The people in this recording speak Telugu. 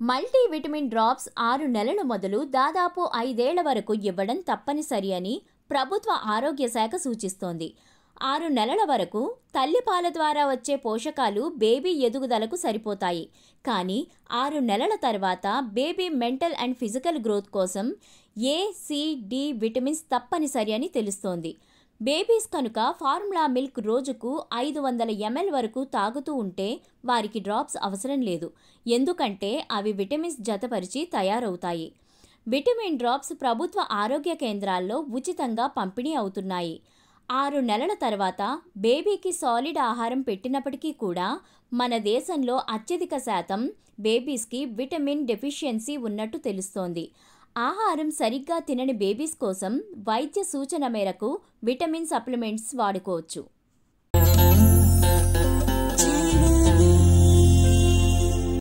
మల్టీవిటమిన్ డ్రాప్స్ ఆరు నెలల మొదలు దాదాపు ఐదేళ్ళ వరకు ఇవ్వడం తప్పనిసరి అని ప్రభుత్వ ఆరోగ్య శాఖ సూచిస్తోంది. ఆరు నెలల వరకు తల్లిపాల ద్వారా వచ్చే పోషకాలు బేబీ ఎదుగుదలకు సరిపోతాయి. కానీ ఆరు నెలల తర్వాత baby mental and physical growth కోసం ఏసీడీ విటమిన్స్ తప్పనిసరి అని తెలుస్తోంది. బేబీస్ కనుక ఫార్ములా మిల్క్ రోజుకు ఐదు వందల ఎంఎల్ వరకు తాగుతూ ఉంటే వారికి డ్రాప్స్ అవసరం లేదు. ఎందుకంటే అవి విటమిన్స్ జతపరిచి తయారవుతాయి. విటమిన్ డ్రాప్స్ ప్రభుత్వ ఆరోగ్య కేంద్రాల్లో ఉచితంగా పంపిణీ అవుతున్నాయి. ఆరు నెలల తర్వాత బేబీకి సాలిడ్ ఆహారం పెట్టినప్పటికీ కూడా మన దేశంలో అత్యధిక శాతం బేబీస్కి విటమిన్ డెఫిషియన్సీ ఉన్నట్టు తెలుస్తోంది. ఆహారం సరిగ్గా తినని బేబీస్ కోసం వైద్య సూచన మేరకు విటమిన్ సప్లిమెంట్స్ వాడుకోవచ్చు.